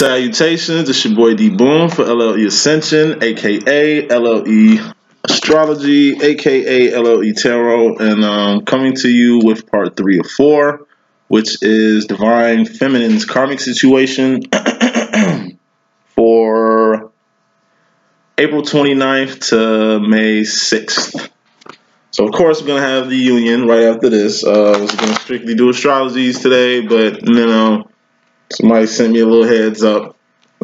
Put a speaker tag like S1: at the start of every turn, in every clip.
S1: Salutations, it's your boy D Boom for LLE Ascension, aka LLE Astrology, aka LLE Tarot, and um, coming to you with part three of four, which is Divine Feminine's karmic situation for April 29th to May 6th. So, of course, we're going to have the union right after this. Uh, I was going to strictly do astrologies today, but, you know, Somebody sent me a little heads up.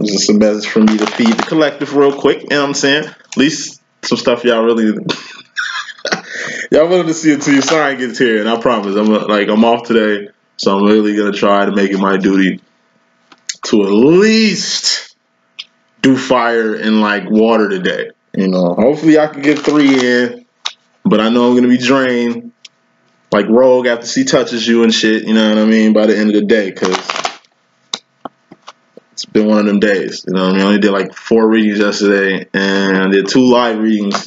S1: Just a message for me to feed the collective real quick. You know what I'm saying? At least some stuff y'all really y'all wanted to see it too. Sorry I get here, and I promise I'm like I'm off today, so I'm really gonna try to make it my duty to at least do fire and like water today. You know, hopefully I can get three in, but I know I'm gonna be drained like Rogue after she touches you and shit. You know what I mean? By the end of the day, because it's been one of them days. You know, I mean, I only did like four readings yesterday, and I did two live readings,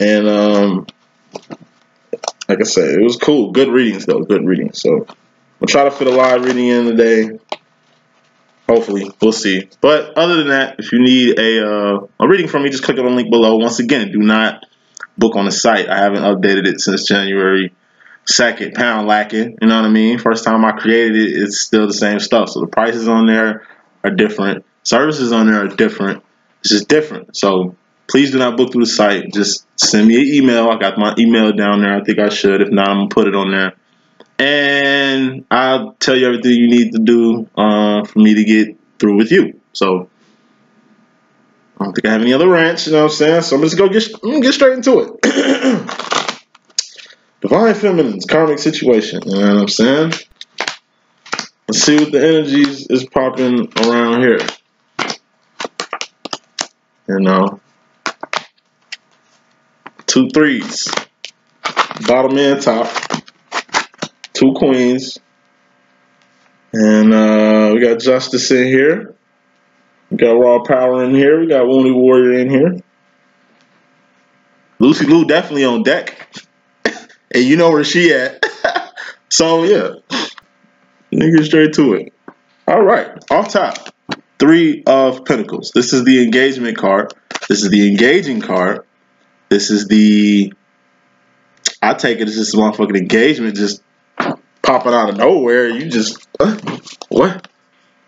S1: and um, like I said, it was cool. Good readings though, good readings. So I'll try to fit a live reading in today. Hopefully, we'll see. But other than that, if you need a uh, a reading from me, just click on the link below. Once again, do not book on the site. I haven't updated it since January second. Pound lacking. You know what I mean? First time I created it, it's still the same stuff. So the prices on there are different. Services on there are different. It's just different. So please do not book through the site. Just send me an email. I got my email down there. I think I should. If not, I'm gonna put it on there. And I'll tell you everything you need to do uh, for me to get through with you. So I don't think I have any other rants, you know what I'm saying? So I'm just gonna get, get straight into it. Divine Feminine's karmic situation, you know what I'm saying? Let's see what the energies is popping around here. You know, two threes, bottom and top, two queens, and uh, we got Justice in here. We got Raw Power in here. We got Wounded Warrior in here. Lucy Lou definitely on deck. and you know where she at. so yeah. Nigga, straight to it. All right, off top, three of Pentacles. This is the engagement card. This is the engaging card. This is the. I take it as just motherfucking engagement, just popping out of nowhere. You just uh, what?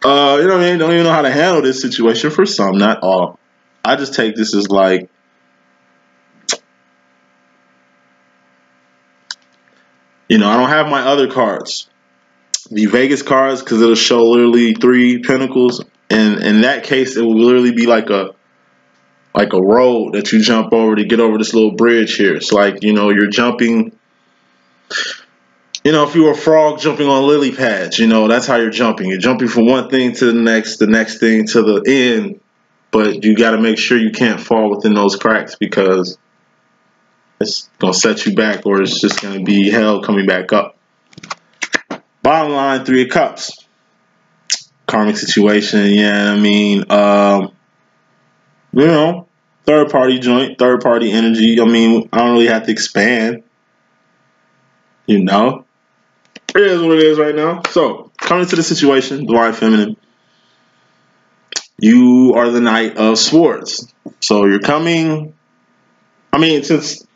S1: Uh, you know what I mean? Don't even know how to handle this situation for some, not all. I just take this as like. You know, I don't have my other cards the Vegas cards because it'll show literally three pentacles, and in that case, it will literally be like a like a road that you jump over to get over this little bridge here. It's like you know you're jumping. You know, if you were a frog jumping on lily pads, you know that's how you're jumping. You're jumping from one thing to the next, the next thing to the end, but you got to make sure you can't fall within those cracks because it's gonna set you back, or it's just gonna be hell coming back up. Bottom line, three of cups. Karmic situation, yeah, I mean, um, you know, third party joint, third party energy. I mean, I don't really have to expand. You know, it is what it is right now. So, coming to the situation, Divine Feminine, you are the Knight of Swords. So, you're coming. I mean, since,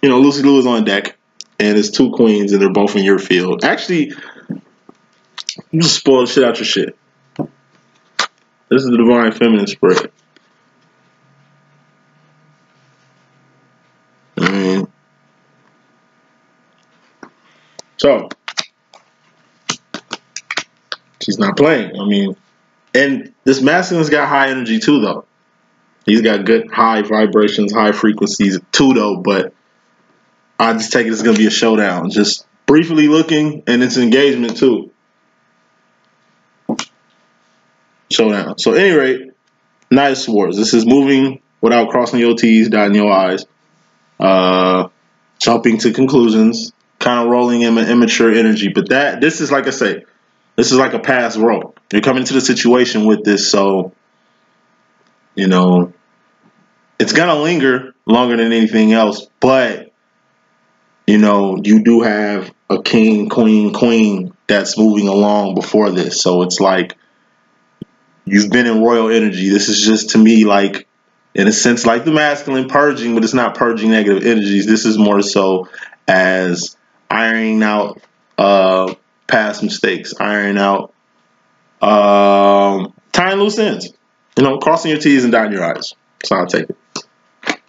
S1: you know, Lucy Lou is on deck, and it's two queens, and they're both in your field. Actually, you just spoil the shit out your shit. This is the Divine Feminine spread. Mean, mm-hmm. so she's not playing. I mean, and this masculine's got high energy too, though. He's got good high vibrations, high frequencies too, though. But I just take it it's gonna be a showdown. Just briefly looking, and it's engagement too. Showdown. So, any rate, Knight of Swords. This is moving without crossing your T's, dotting your I's, uh, jumping to conclusions, kind of rolling in an immature energy. But that this is like I say, this is like a pass roll. You're coming to the situation with this, so you know it's gonna linger longer than anything else. But you know you do have a king, queen, queen that's moving along before this, so it's like You've been in royal energy. This is just to me like, in a sense, like the masculine purging, but it's not purging negative energies. This is more so as ironing out uh, past mistakes, ironing out, um, tying loose ends. You know, crossing your T's and dotting your I's. That's how I take it.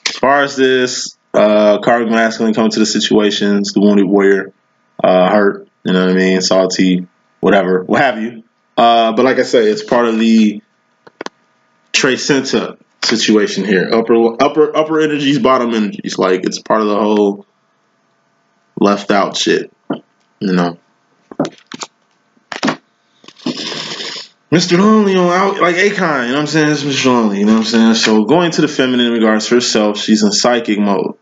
S1: As far as this uh, karmic masculine coming to the situations, the wounded warrior, uh, hurt, you know what I mean, salty, whatever, what have you. Uh, but like I say, it's part of the Tracenta situation here. Upper upper upper energies, bottom energies. Like it's part of the whole left out shit. You know. Mr. Lonely on out like Akon, you know what I'm saying? It's Mr. Lonely, you know what I'm saying? So going to the feminine in regards to herself, she's in psychic mode.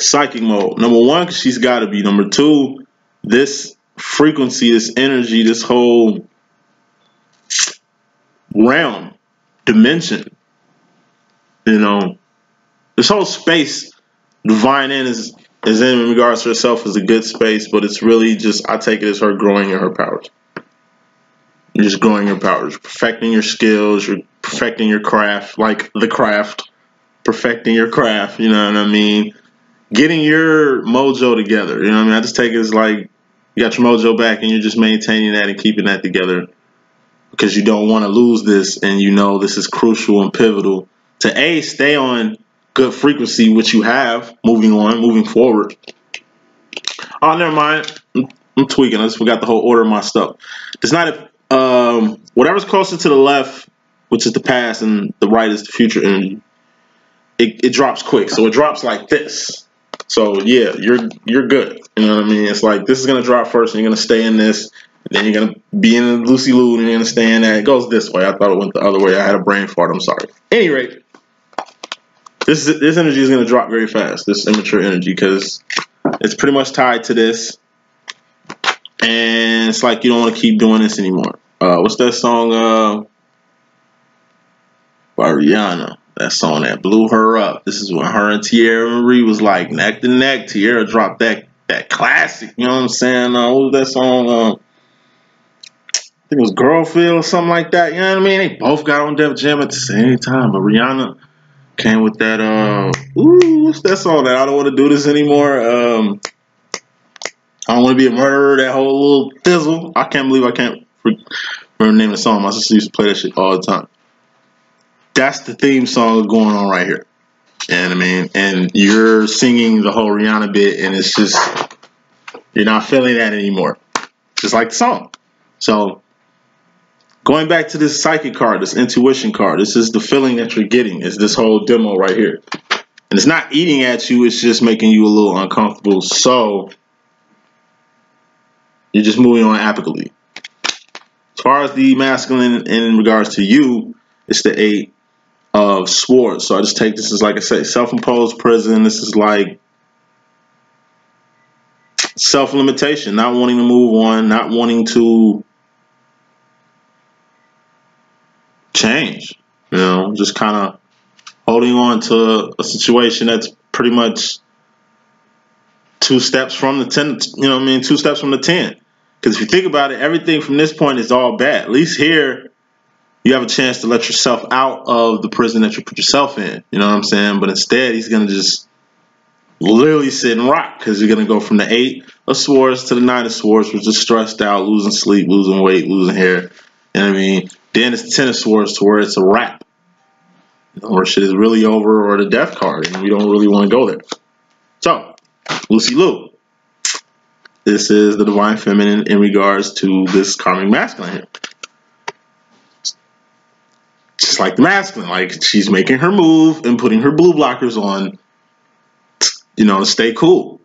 S1: Psychic mode. Number one, because she's got to be. Number two, this frequency, this energy, this whole realm, dimension, you know, this whole space, divine in is is in regards to herself is a good space, but it's really just I take it as her growing in her powers. You're just growing your powers, perfecting your skills, you're perfecting your craft, like the craft, perfecting your craft, you know what I mean? Getting your mojo together, you know what I mean? I just take it as like you got your mojo back and you're just maintaining that and keeping that together because you don't want to lose this and you know this is crucial and pivotal to A, stay on good frequency, which you have moving on, moving forward. Oh, never mind. I'm, I'm tweaking. I just forgot the whole order of my stuff. It's not a um, whatever's closer to the left, which is the past, and the right is the future energy. It, it drops quick, so it drops like this. So yeah, you're you're good. You know what I mean? It's like this is gonna drop first, and you're gonna stay in this. Then you're gonna be in Lucy Lou, and you're gonna stay in that. It goes this way. I thought it went the other way. I had a brain fart. I'm sorry. Any rate, this this energy is gonna drop very fast. This immature energy because it's pretty much tied to this and it's like you don't want to keep doing this anymore. Uh, what's that song? Uh, by Rihanna. That song that blew her up. This is when her and Teairra Mari was like neck to neck. Teairra dropped that that classic. You know what I'm saying? Uh, what was that song? Uh, I think it was Girlfield or something like that. You know what I mean? They both got on Def Jam at the same time, but Rihanna came with that. Uh, ooh, what's that song? That I don't want to do this anymore. Um, I don't want to be a murderer. That whole little thizzle. I can't believe I can't remember the name of the song. My sister used to play that shit all the time. That's the theme song going on right here. And I mean? And you're singing the whole Rihanna bit, and it's just you're not feeling that anymore. Just like the song. So going back to this psychic card, this intuition card, this is the feeling that you're getting. Is this whole demo right here. And it's not eating at you, it's just making you a little uncomfortable. So you're just moving on apically. As far as the masculine in regards to you, it's the eight of swords. So I just take this as like I say, self-imposed prison. This is like self-limitation, not wanting to move on, not wanting to change. You know, just kind of holding on to a situation that's pretty much two steps from the 10, you know I mean, two steps from the 10. Because if you think about it, everything from this point is all bad. At least here, you have a chance to let yourself out of the prison that you put yourself in. You know what I'm saying? But instead, he's going to just literally sit and rock because you're going to go from the eight of swords to the nine of swords, which is stressed out, losing sleep, losing weight, losing hair. You know what I mean? Then it's the ten of swords to where it's a wrap. or shit is really over or the death card, and we don't really want to go there. So, Lucy Lou. This is the divine feminine in regards to this karmic masculine here. Just like the masculine, like she's making her move and putting her blue blockers on, you know, to stay cool.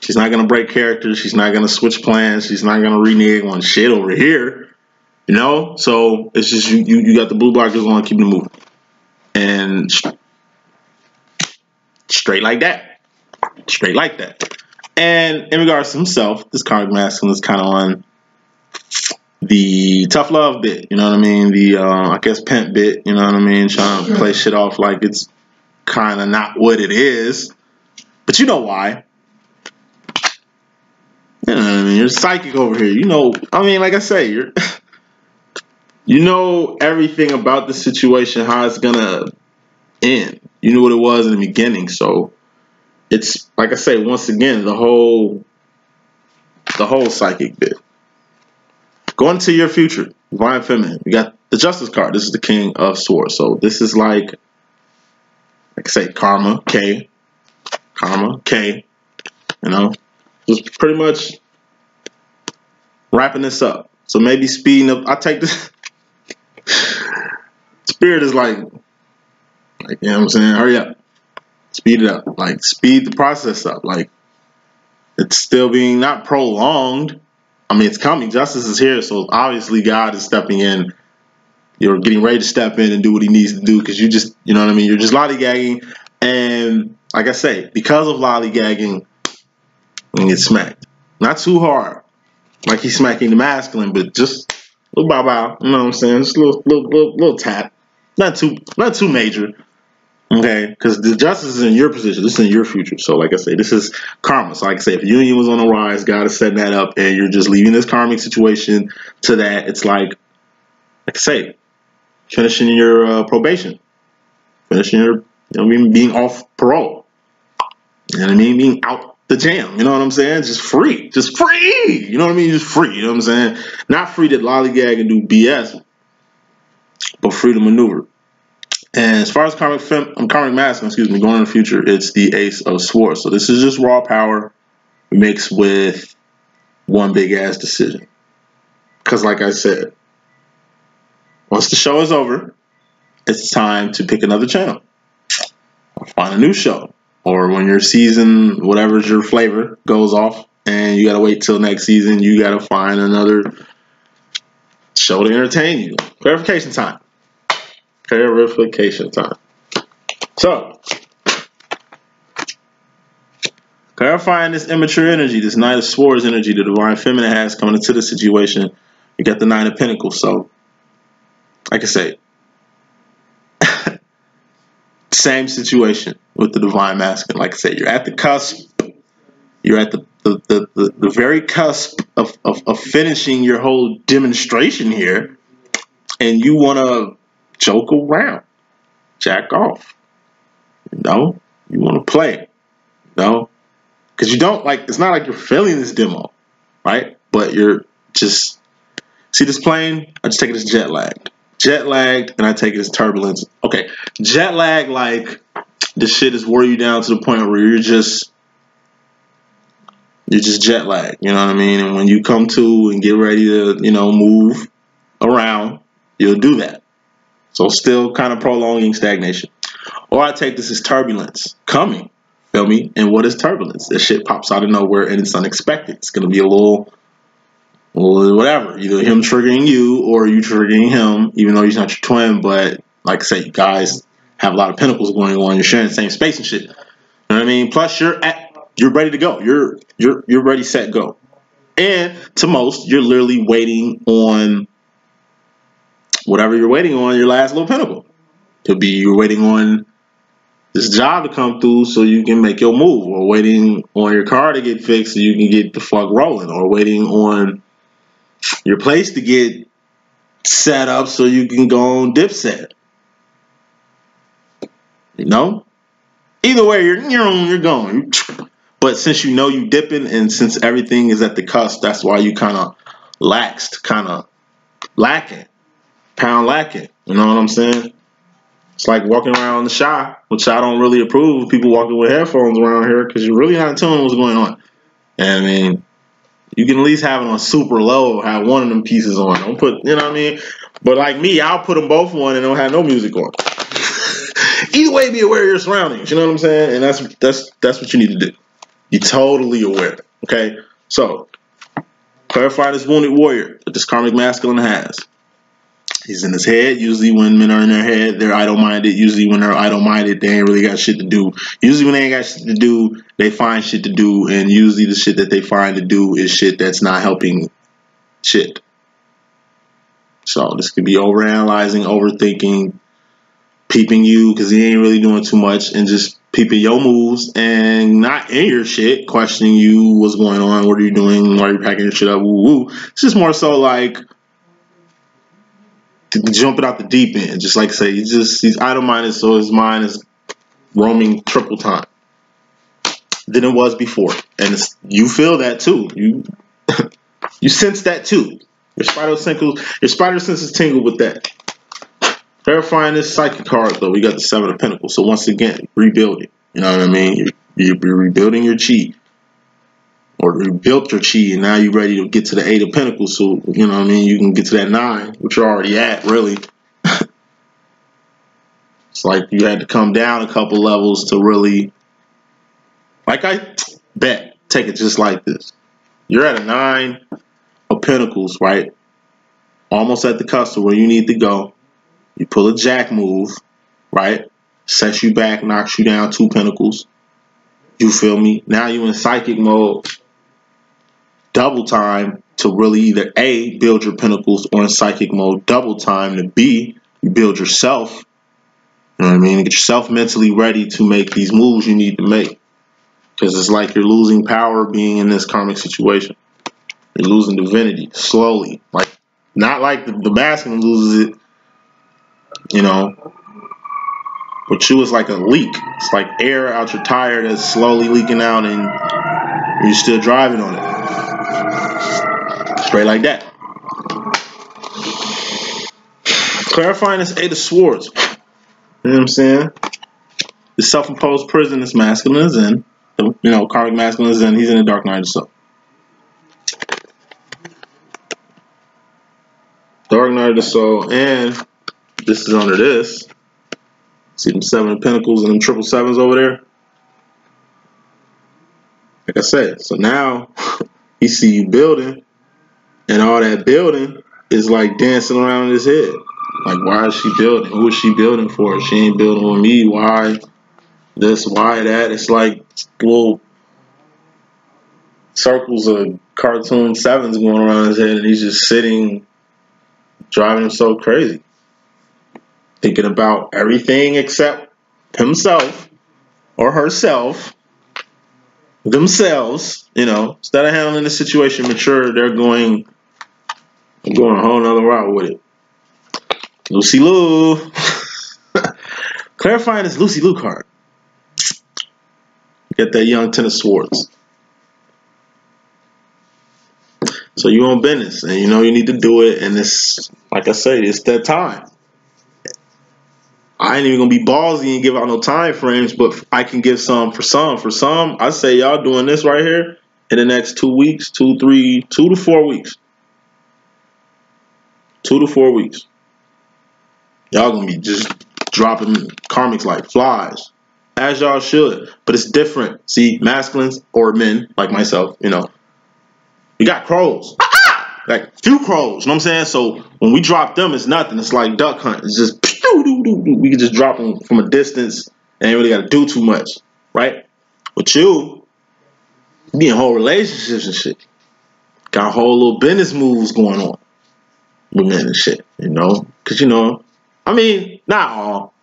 S1: She's not gonna break character. She's not gonna switch plans. She's not gonna renege on shit over here. You know, so it's just you. You, you got the blue blockers on, keeping the moving, and straight like that, straight like that. And in regards to himself, this karmic masculine is kind of on the tough love bit, you know what I mean? The uh, I guess pimp bit, you know what I mean? Trying to play shit off like it's kind of not what it is, but you know why? You know what I mean? You're psychic over here. You know, I mean, like I say, you're you know everything about the situation, how it's gonna end. You knew what it was in the beginning, so it's like I say once again the whole the whole psychic bit. Going to your future, divine feminine. We got the justice card. This is the king of swords. So this is like like I say karma, K. Karma, K. You know? Just pretty much wrapping this up. So maybe speeding up I take this Spirit is like like you know what I'm saying? Hurry up. Speed it up. Like speed the process up. Like it's still being not prolonged. I mean, it's coming. Justice is here, so obviously God is stepping in. You're getting ready to step in and do what He needs to do because you just, you know what I mean. You're just lollygagging, and like I say, because of lollygagging, you get smacked. Not too hard, like he's smacking the masculine, but just little bow bow. You know what I'm saying? Just a little, little, little, little tap. Not too, not too major. Okay, because the justice is in your position. This is in your future. So, like I say, this is karma. So, like I say, if union was on the rise, God is setting that up, and you're just leaving this karmic situation to that. It's like, like I say, finishing your uh, probation, finishing your, you know, I mean, being off parole. You know what I mean? Being out the jam. You know what I'm saying? Just free, just free. You know what I mean? Just free. You know what I'm saying? Not free to lollygag and do BS, but free to maneuver. And as far as karmic fem, um, karmic masculine, excuse me, going in the future, it's the Ace of Swords. So this is just raw power mixed with one big ass decision. Because, like I said, once the show is over, it's time to pick another channel find a new show. Or when your season, whatever's your flavor, goes off and you got to wait till next season, you got to find another show to entertain you. Clarification time clarification time. So, clarifying this immature energy, this Knight of Swords energy the Divine Feminine has coming into the situation, you got the Nine of Pentacles. So, like I say, same situation with the Divine Masculine. Like I say, you're at the cusp, you're at the the, the, the, the very cusp of, of, of finishing your whole demonstration here, and you want to joke around, jack off. Know, you want to play, know, because you don't like. It's not like you're feeling this demo, right? But you're just see this plane. I just take it as jet lagged, jet lagged, and I take it as turbulence. Okay, jet lag like the shit is wore you down to the point where you're just you're just jet lag. You know what I mean? And when you come to and get ready to, you know, move around, you'll do that. So still kind of prolonging stagnation. Or I take this as turbulence coming. Feel me? And what is turbulence? This shit pops out of nowhere and it's unexpected. It's gonna be a little, little whatever. Either him triggering you or you triggering him, even though he's not your twin. But like I say, you guys have a lot of pentacles going on. You're sharing the same space and shit. You know what I mean? Plus, you're at, you're ready to go. You're you're you're ready, set, go. And to most, you're literally waiting on whatever you're waiting on, your last little pinnacle. Could be you're waiting on this job to come through so you can make your move, or waiting on your car to get fixed so you can get the fuck rolling, or waiting on your place to get set up so you can go on dipset. You know? Either way, you're you're, you're going. But since you know you dipping and since everything is at the cusp, that's why you kind of laxed, kind of lacking pound lacking. You know what I'm saying? It's like walking around the shop, which I don't really approve of people walking with headphones around here because you're really not telling what's going on. And I mean, you can at least have it on super low, have one of them pieces on. Don't put, you know what I mean? But like me, I'll put them both on and don't have no music on. Either way, be aware of your surroundings. You know what I'm saying? And that's that's that's what you need to do. Be totally aware. Okay. So clarify this wounded warrior that this karmic masculine has. He's in his head. Usually, when men are in their head, they're idle minded. Usually, when they're idle minded, they ain't really got shit to do. Usually, when they ain't got shit to do, they find shit to do. And usually, the shit that they find to do is shit that's not helping shit. So, this could be overanalyzing, overthinking, peeping you because he ain't really doing too much, and just peeping your moves and not in your shit, questioning you, what's going on, what are you doing, why are you packing your shit up, woo woo. It's just more so like, jumping out the deep end. Just like I say, he's just he's idle minded, so his mind is roaming triple time than it was before, and you feel that too. You you sense that too. Your spider your spider senses tingle with that. Verifying this psychic card though, we got the seven of pentacles. So once again, rebuilding. You know what I mean? You're, you're rebuilding your chi or built your chi and now you're ready to get to the eight of pentacles so you know what i mean you can get to that nine which you're already at really. It's like you had to come down a couple levels to really like i bet take it just like this. You're at a nine of pentacles right? Almost at the cusp where you need to go. You pull a jack move right? Sets you back knocks you down two pentacles. You feel me? Now you're in psychic mode double time to really either A, build your pinnacles or in psychic mode, double time to B, build yourself. You know what I mean? Get yourself mentally ready to make these moves you need to make. Because it's like you're losing power being in this karmic situation. You're losing divinity slowly. Like, not like the, the masculine loses it, you know. But you is like a leak. It's like air out your tire that's slowly leaking out and you're still driving on it. Straight like that. Clarifying this Eight of Swords. You know what I'm saying? The self-imposed prison is masculine is in. You know, karmic masculine is in. He's in the dark night of soul. Dark night of the soul, and this is under this. See them seven of pentacles and them triple sevens over there. Like I said, so now he see you building, and all that building is like dancing around his head. Like, why is she building? Who is she building for? She ain't building with me. Why this? Why that? It's like little circles of cartoon sevens going around his head, and he's just sitting, driving himself crazy, thinking about everything except himself or herself themselves, you know, instead of handling the situation mature, they're going going a whole nother route with it. Lucy Lou. Clarifying this Lucy Lou card. Get that young ten of swords. So you on business and you know you need to do it and it's like I say, it's that time. I ain't even gonna be ballsy and give out no time frames, but I can give some for some. For some, I say y'all doing this right here in the next two weeks, two, three, two to four weeks. Two to four weeks. Y'all gonna be just dropping karmics like flies. As y'all should. But it's different. See, masculines or men like myself, you know. You got crows. like few crows, you know what I'm saying? So when we drop them, it's nothing. It's like duck hunt. It's just we can just drop them from a distance and ain't really got to do too much, right? But you, be in whole relationships and shit. Got whole little business moves going on with men and shit, you know? Because, you know, I mean, not all.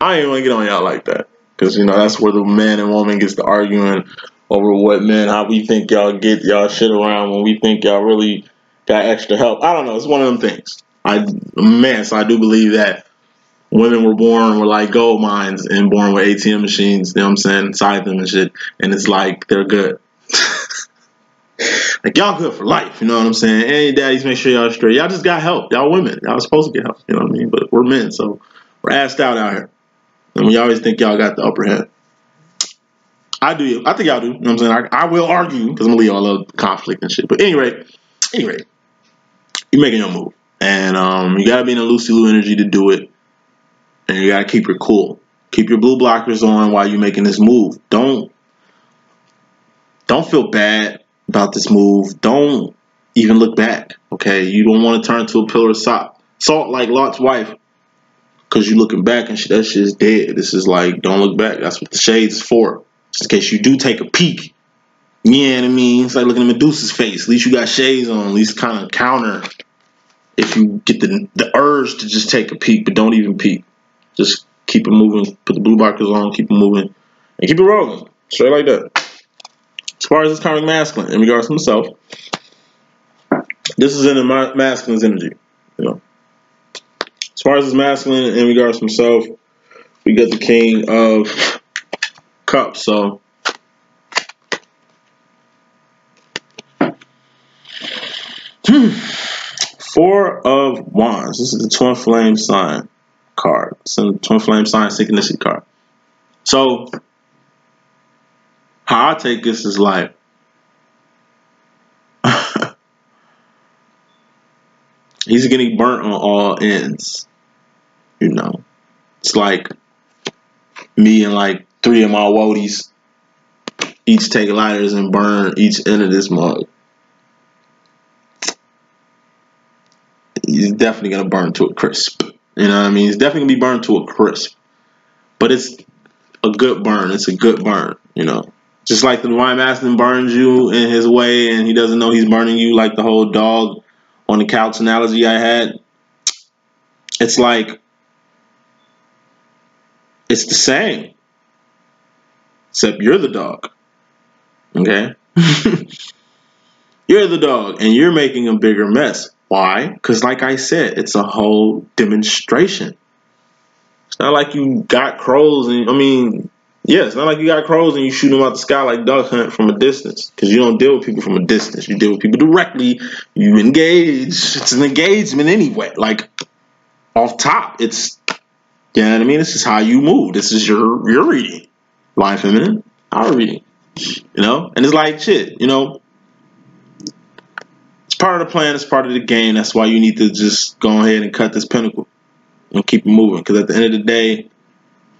S1: I ain't to get on y'all like that. Because, you know, that's where the man and woman gets to arguing over what men, how we think y'all get y'all shit around when we think y'all really got extra help. I don't know. It's one of them things. I man, so I do believe that women were born with like gold mines and born with ATM machines, you know what I'm saying, inside them and shit. And it's like they're good. Like y'all good for life, you know what I'm saying? And your daddies make sure y'all straight. Y'all just got help. Y'all women. Y'all supposed to get help, you know what I mean? But we're men, so we're assed out out here. And we always think y'all got the upper hand. I do. I think y'all do. You know what I'm saying? I, I will argue because I'm leave all love conflict and shit. But anyway, anyway, you're making your move, and um, you gotta be in a Lucy Lou energy to do it and you gotta keep your cool. Keep your blue blockers on while you're making this move. Don't don't feel bad about this move. Don't even look back. Okay, you don't want to turn to a pillar of salt, salt like Lot's wife, because you're looking back and that shit is dead. This is like don't look back. That's what the shades is for. Just in case you do take a peek. You know what I mean? It's like looking at Medusa's face. At least you got shades on. At least kind of counter if you get the the urge to just take a peek, but don't even peek. Just keep it moving. Put the blue blockers on. Keep it moving, and keep it rolling. Straight like that. As far as this karmic masculine, in regards to himself, this is in the masculine's energy. You know, as far as his masculine in regards to himself, we got the king of cups. So hmm. Four of Wands. This is the Twin Flame sign card. It's a Twin Flame sign synchronicity card. So, how I take this is like, he's getting burnt on all ends. You know, it's like me and like three of my woadies each take lighters and burn each end of this mug. he's definitely gonna burn to a crisp. You know what I mean? He's definitely gonna be burned to a crisp. But it's a good burn. It's a good burn, you know. Just like the Divine Masculine burns you in his way and he doesn't know he's burning you like the whole dog on the couch analogy I had. It's like it's the same. Except you're the dog. Okay? you're the dog and you're making a bigger mess. Why? Because, like I said, it's a whole demonstration. It's not like you got crows and, I mean, yeah, it's not like you got crows and you shoot them out the sky like duck hunt from a distance. Because you don't deal with people from a distance. You deal with people directly. You engage. It's an engagement anyway. Like, off top, it's, you know what I mean? This is how you move. This is your, your reading. Line feminine, our reading. You know? And it's like, shit, you know, it's part of the plan. It's part of the game. That's why you need to just go ahead and cut this pinnacle and keep it moving. Because at the end of the day,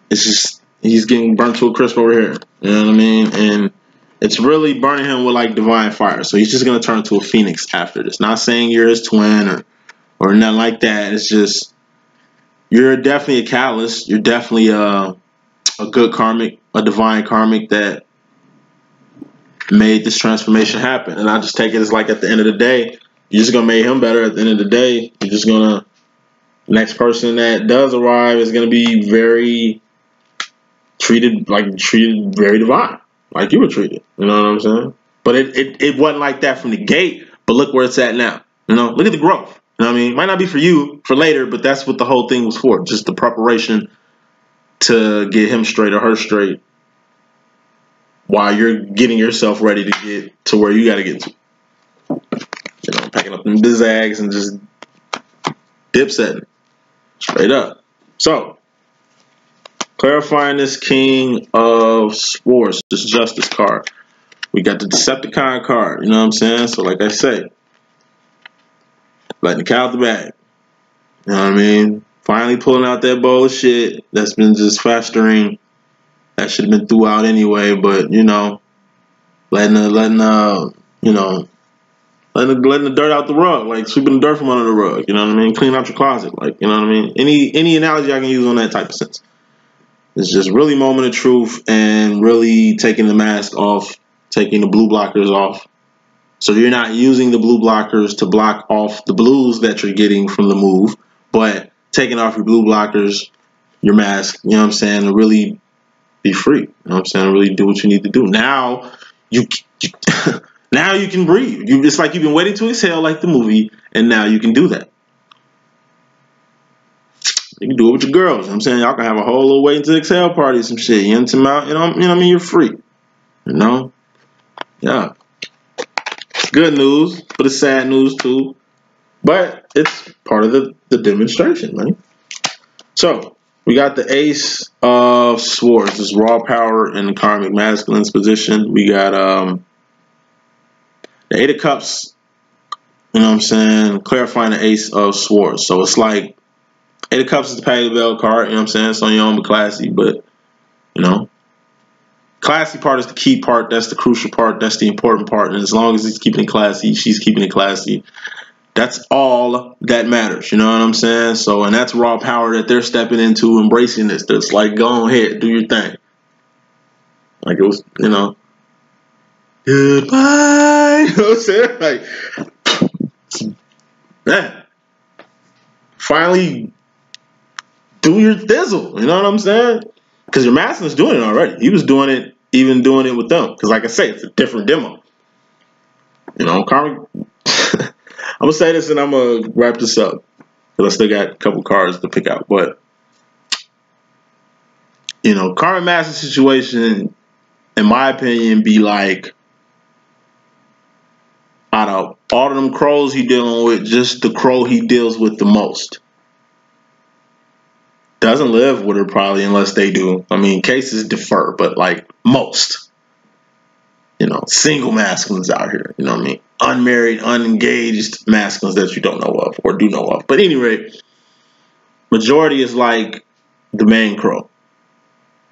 S1: it's just he's getting burnt to a crisp over here. You know what I mean? And it's really burning him with like divine fire. So he's just gonna turn into a phoenix after this. Not saying you're his twin or or nothing like that. It's just you're definitely a catalyst. You're definitely a a good karmic, a divine karmic that made this transformation happen. And I just take it as like at the end of the day, you're just gonna make him better. At the end of the day, you're just gonna next person that does arrive is gonna be very treated like treated very divine, like you were treated. You know what I'm saying? But it, it, it wasn't like that from the gate. But look where it's at now. You know, look at the growth. You know what I mean? It might not be for you for later, but that's what the whole thing was for. Just the preparation to get him straight or her straight while you're getting yourself ready to get to where you got to get to. You know, packing up them bizags and just dip setting. Straight up. So, clarifying this King of Swords, this Justice card. We got the Decepticon card, you know what I'm saying? So, like I say, letting the cat out the bag. You know what I mean? Finally pulling out that bullshit that's been just festering that should have been threw out anyway. But you know, letting the letting uh you know letting the, letting the dirt out the rug, like sweeping the dirt from under the rug. You know what I mean? Clean out your closet, like you know what I mean. Any any analogy I can use on that type of sense. It's just really moment of truth and really taking the mask off, taking the blue blockers off. So you're not using the blue blockers to block off the blues that you're getting from the move, but taking off your blue blockers, your mask, you know what I'm saying, to really be free. You know what I'm saying? Really do what you need to do. Now you, you now you can breathe. You it's like you've been waiting to exhale like the movie, and now you can do that. You can do it with your girls. You know I'm saying y'all can have a whole little waiting to exhale party, some shit. You know, you know, you know what I mean? You're free. You know? Yeah. Good news, but it's sad news too. But it's part of the, the demonstration, man. So we got the Ace of Swords. This raw power in the karmic masculine's position. We got um, the Eight of Cups. You know what I'm saying? Clarifying the Ace of Swords. So it's like Eight of Cups is the Patty Bell card. You know what I'm saying? It's on your own, but classy. But you know, classy part is the key part. That's the crucial part. That's the important part. And as long as he's keeping it classy, she's keeping it classy. That's all that matters. You know what I'm saying? So, and that's raw power that they're stepping into, embracing this. That's like, go ahead, do your thing. Like it was, you know, goodbye. You know what I'm saying? Like, man, finally do your thizzle. You know what I'm saying? Because your master's doing it already. He was doing it, even doing it with them. Because, like I say, it's a different demo. You know, karmic I'm gonna say this and I'm gonna wrap this up. because I still got a couple cards to pick out. But you know, Karmic Master situation, in my opinion, be like out of all of them crows he dealing with, just the crow he deals with the most. Doesn't live with her probably unless they do. I mean, cases defer, but like most. You know, single masculines out here. You know what I mean? Unmarried, unengaged masculines that you don't know of or do know of. But anyway, majority is like the main crow.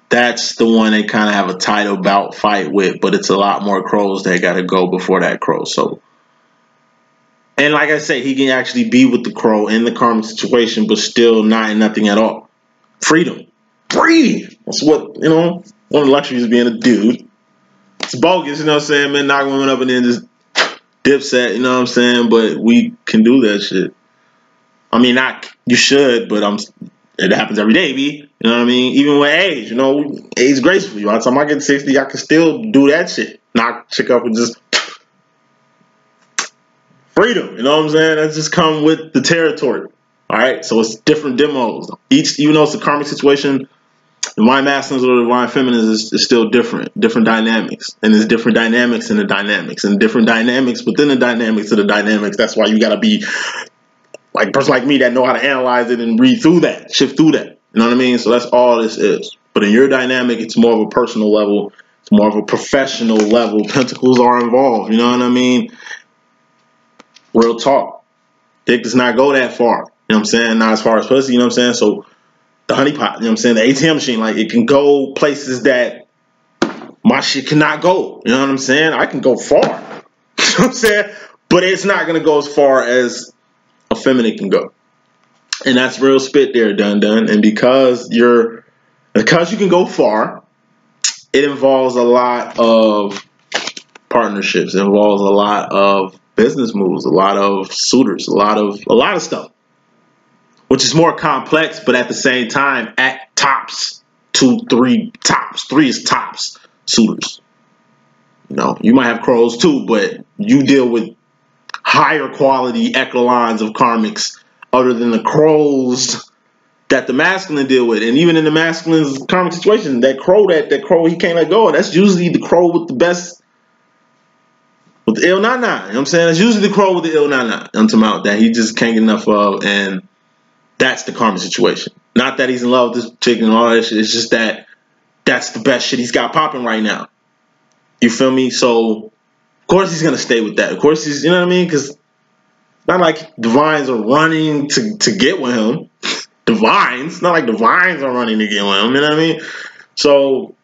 S1: That's the one they kind of have a title bout fight with, but it's a lot more crows that got to go before that crow. So and like I said, he can actually be with the crow in the karmic situation, but still not in nothing at all. Freedom. Breathe. That's what, you know, one of the luxuries of being a dude. It's bogus, you know what I'm saying, man? Knock women up and then just dipset, you know what I'm saying? But we can do that shit. I mean, not you should, but I'm. It happens every day, b. You know what I mean? Even with age, you know, age gracefully. By the time I get 60, I can still do that shit. Knock chick up and just freedom. You know what I'm saying? That just come with the territory. All right, so it's different demos. Each, even though it's a karmic situation, the divine masculines or the divine feminines is, is, still different, different dynamics, and there's different dynamics in the dynamics, and different dynamics within the dynamics of the dynamics. That's why you got to be like person like me that know how to analyze it and read through that, shift through that. You know what I mean? So that's all this is. But in your dynamic, it's more of a personal level. It's more of a professional level. Pentacles are involved. You know what I mean? Real talk. Dick does not go that far. You know what I'm saying? Not as far as pussy, you know what I'm saying? So the honeypot, you know what I'm saying? The ATM machine, like it can go places that my shit cannot go. You know what I'm saying? I can go far. you know what I'm saying? But it's not gonna go as far as a feminine can go. And that's real spit there, done done. And because you're because you can go far, it involves a lot of partnerships. It involves a lot of business moves, a lot of suitors, a lot of a lot of stuff, which is more complex, but at the same time, at tops two, three tops, three is tops suitors. You know, you might have crows too, but you deal with higher quality echelons of karmics other than the crows that the masculine deal with. And even in the masculine's karmic situation, that crow that that crow he can't let go that's usually the crow with the best with the ill nine. You know what I'm saying? It's usually the crow with the ill nine unto mount that he just can't get enough of, and that's the karma situation. Not that he's in love with this chick and all that shit. It's just that that's the best shit he's got popping right now. You feel me? So of course he's gonna stay with that. Of course he's you know what I mean? Because not like divines are running to, to get with him. divines, not like divines are running to get with him. You know what I mean? So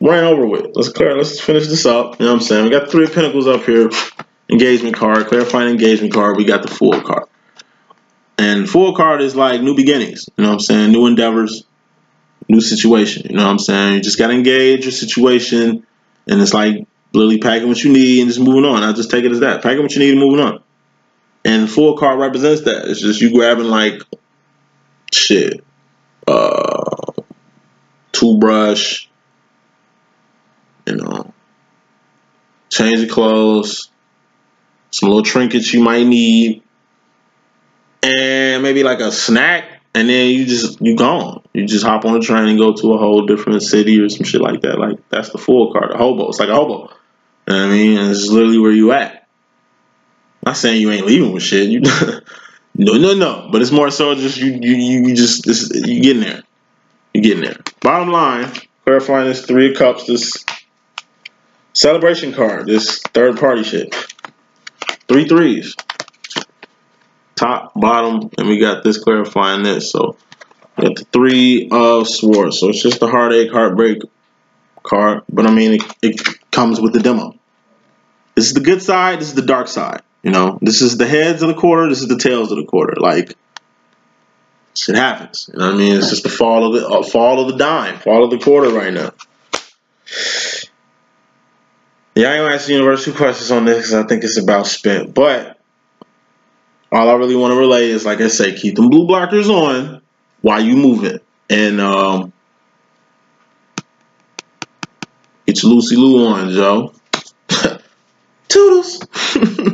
S1: ran over with. Let's clear. Let's finish this up. You know what I'm saying? We got three pentacles up here. Engagement card, clarifying engagement card. We got the Fool card. And Fool card is like new beginnings. You know what I'm saying? New endeavors, new situation. You know what I'm saying? You just got to engage your situation. And it's like literally packing what you need and just moving on. I just take it as that. Packing what you need and moving on. And Fool card represents that. It's just you grabbing like shit. Uh toothbrush, you know, change of clothes, some little trinkets you might need, and maybe like a snack, and then you just you gone. You just hop on a train and go to a whole different city or some shit like that. Like that's the full card, a hobo. It's like a hobo. You know I mean? And it's literally where you at. Not saying you ain't leaving with shit. You no no no. But it's more so just you you you just this you getting there. You getting there. Bottom line, clarifying this three of cups, this Celebration card, this third party shit. Three threes. Top, bottom, and we got this clarifying this. So got the three of swords. So it's just the heartache, heartbreak card. But I mean, it, it comes with the demo. This is the good side, this is the dark side. You know, this is the heads of the quarter, this is the tails of the quarter. Like, shit happens. You know what I mean? It's just the fall of the uh, fall of the dime, fall of the quarter right now. Yeah, I ain't gonna ask the universe two questions on this because I think it's about spent. But all I really want to relay is, like I say, keep them blue blockers on while you moving, and um, your Lucy Lou on, Joe. Toodles.